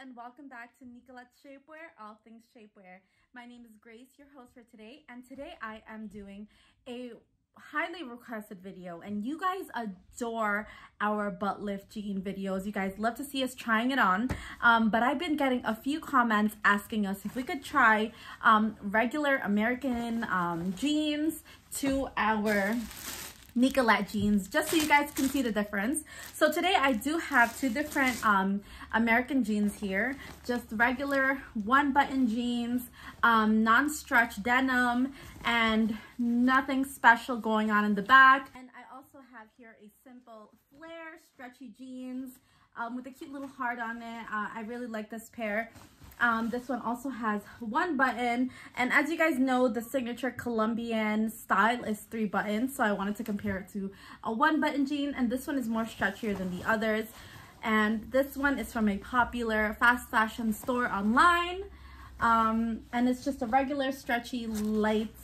and welcome back to Nicolette Shapewear, all things shapewear. My name is Grace, your host for today, and today I am doing a highly requested video and you guys adore our butt lift jean videos you guys love to see us trying it on um, but I've been getting a few comments asking us if we could try um, regular American um, jeans to our Nicolette jeans just so you guys can see the difference. So today I do have two different um, American jeans here. Just regular one button jeans, um, non-stretch denim, and nothing special going on in the back. And I also have here a simple flare stretchy jeans um, with a cute little heart on it. Uh, I really like this pair. Um, this one also has one button. And as you guys know, the signature Colombian style is three buttons. So I wanted to compare it to a one button jean. And this one is more stretchier than the others. And this one is from a popular fast fashion store online. Um, and it's just a regular stretchy light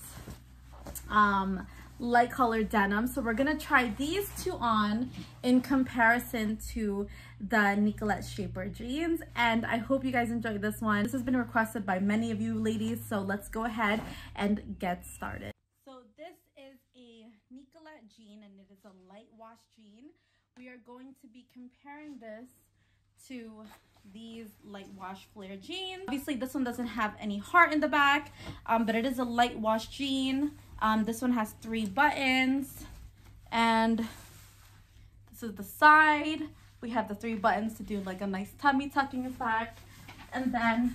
um, light colored denim. So we're gonna try these two on in comparison to the Nicolette Shaper jeans. And I hope you guys enjoyed this one. This has been requested by many of you ladies. So let's go ahead and get started. So this is a Nicolette jean and it is a light wash jean. We are going to be comparing this to these light wash flare jeans. Obviously this one doesn't have any heart in the back, um, but it is a light wash jean. Um, this one has three buttons and this is the side. We have the three buttons to do like a nice tummy tucking effect. And then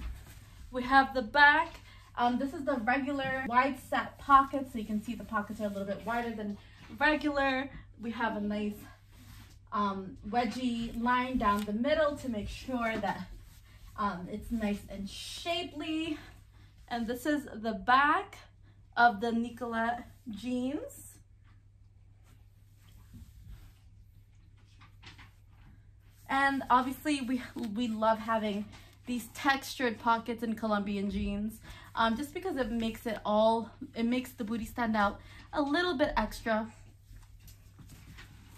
we have the back. Um, this is the regular wide set pocket. So you can see the pockets are a little bit wider than regular. We have a nice um, wedgie line down the middle to make sure that um, it's nice and shapely. And this is the back of the Nicolette jeans. And obviously we, we love having these textured pockets in Colombian jeans um, just because it makes it all, it makes the booty stand out a little bit extra.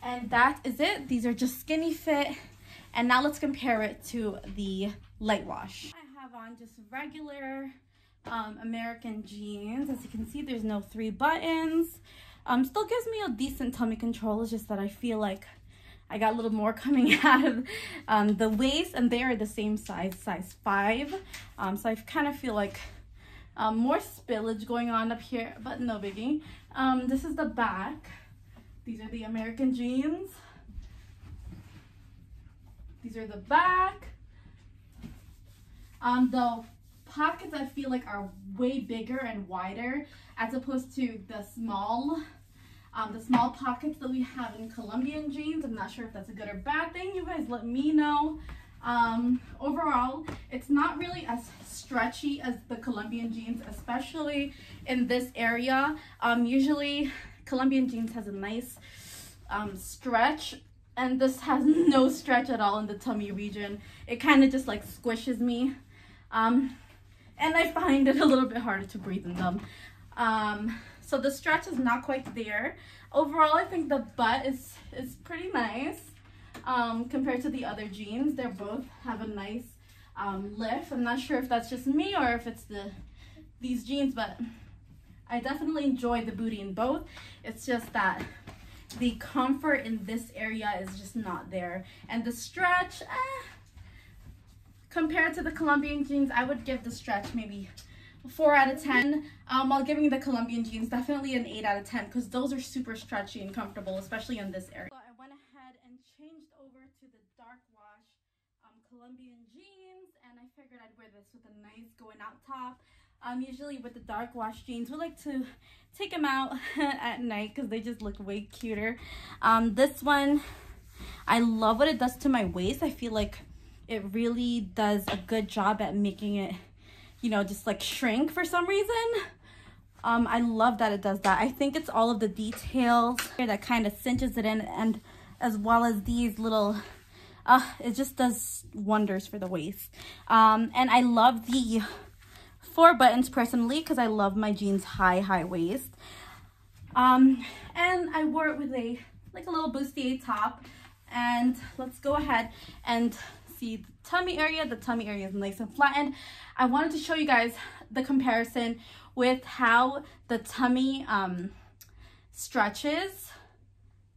And that is it. These are just skinny fit. And now let's compare it to the light wash. I have on just regular um, American jeans. As you can see, there's no three buttons. Um, still gives me a decent tummy control. It's just that I feel like I got a little more coming out of um, the waist and they are the same size, size five. Um, so I kind of feel like um, more spillage going on up here, but no biggie. Um, this is the back. These are the American jeans. These are the back. Um, the pockets I feel like are way bigger and wider as opposed to the small um, the small pockets that we have in Colombian jeans. I'm not sure if that's a good or bad thing. You guys let me know. Um, overall, it's not really as stretchy as the Colombian jeans, especially in this area. Um, usually Colombian jeans has a nice um, stretch and this has no stretch at all in the tummy region. It kind of just like squishes me. And I find it a little bit harder to breathe in them. Um, so the stretch is not quite there. Overall, I think the butt is, is pretty nice um, compared to the other jeans. They both have a nice um, lift. I'm not sure if that's just me or if it's the these jeans, but I definitely enjoy the booty in both. It's just that the comfort in this area is just not there. And the stretch, eh, compared to the Colombian jeans, I would give the stretch maybe 4 out of 10 um, while giving the Colombian jeans definitely an 8 out of 10 because those are super stretchy and comfortable especially in this area. So I went ahead and changed over to the dark wash um, Colombian jeans and I figured I'd wear this with a nice going out top. Um, usually with the dark wash jeans we like to take them out at night because they just look way cuter. Um, this one I love what it does to my waist. I feel like it really does a good job at making it you know, just like shrink for some reason. Um, I love that it does that. I think it's all of the details that kind of cinches it in and as well as these little, uh, it just does wonders for the waist. Um, and I love the four buttons personally because I love my jeans high, high waist. Um, and I wore it with a, like a little bustier top. And let's go ahead and see the tummy area. The tummy area is nice and flattened. I wanted to show you guys the comparison with how the tummy um, stretches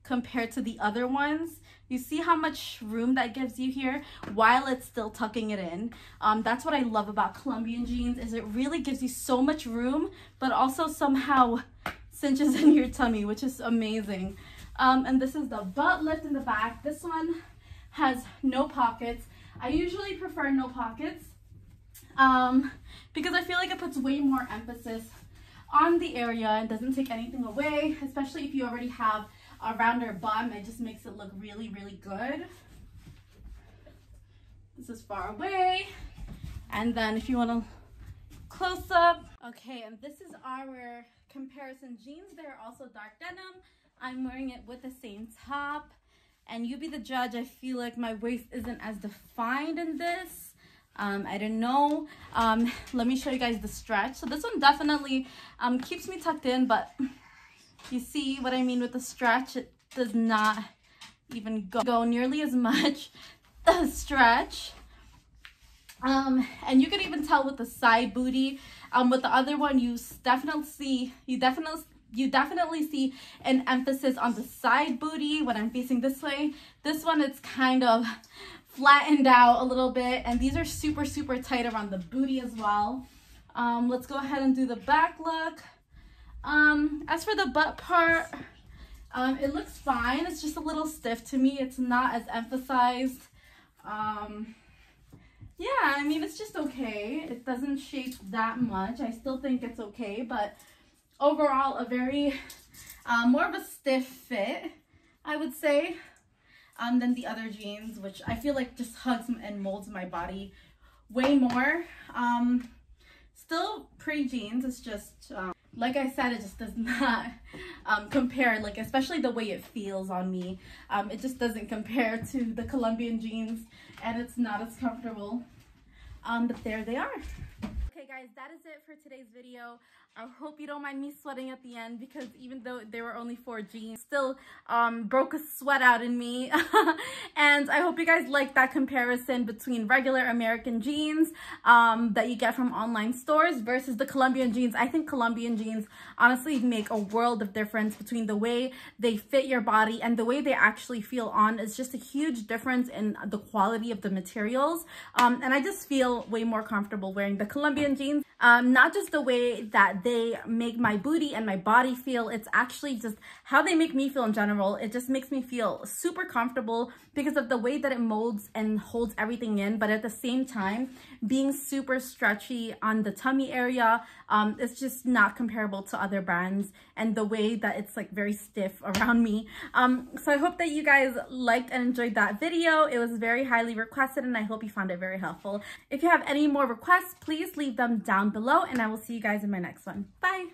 compared to the other ones. You see how much room that gives you here while it's still tucking it in. Um, that's what I love about Colombian jeans is it really gives you so much room, but also somehow cinches in your tummy, which is amazing. Um, and this is the butt lift in the back. This one has no pockets. I usually prefer no pockets um, because I feel like it puts way more emphasis on the area and doesn't take anything away, especially if you already have a rounder bum. It just makes it look really, really good. This is far away. And then if you want to close up. Okay, and this is our comparison jeans. They're also dark denim. I'm wearing it with the same top. And you be the judge. I feel like my waist isn't as defined in this. Um, I don't know. Um, let me show you guys the stretch. So this one definitely um, keeps me tucked in, but you see what I mean with the stretch? It does not even go, go nearly as much the stretch. Um, and you can even tell with the side booty. Um, with the other one, you definitely see, you definitely you definitely see an emphasis on the side booty when I'm facing this way. This one, it's kind of flattened out a little bit. And these are super, super tight around the booty as well. Um, let's go ahead and do the back look. Um, as for the butt part, um, it looks fine. It's just a little stiff to me. It's not as emphasized. Um, yeah, I mean, it's just okay. It doesn't shape that much. I still think it's okay, but overall a very uh, more of a stiff fit, I would say, um, than the other jeans, which I feel like just hugs and molds my body way more. Um, still pretty jeans. It's just, um, like I said, it just does not um, compare, like especially the way it feels on me. Um, it just doesn't compare to the Colombian jeans and it's not as comfortable. Um, but there they are. Okay guys, that is it for today's video. I hope you don't mind me sweating at the end because even though there were only four jeans, still um, broke a sweat out in me. and I hope you guys like that comparison between regular American jeans um, that you get from online stores versus the Colombian jeans. I think Colombian jeans honestly make a world of difference between the way they fit your body and the way they actually feel on. It's just a huge difference in the quality of the materials. Um, and I just feel way more comfortable wearing the Colombian jeans. Um, not just the way that they make my booty and my body feel. It's actually just how they make me feel in general. It just makes me feel super comfortable because of the way that it molds and holds everything in. But at the same time, being super stretchy on the tummy area, um, it's just not comparable to other brands and the way that it's like very stiff around me. Um, so I hope that you guys liked and enjoyed that video. It was very highly requested and I hope you found it very helpful. If you have any more requests, please leave them down below and I will see you guys in my next one. Bye.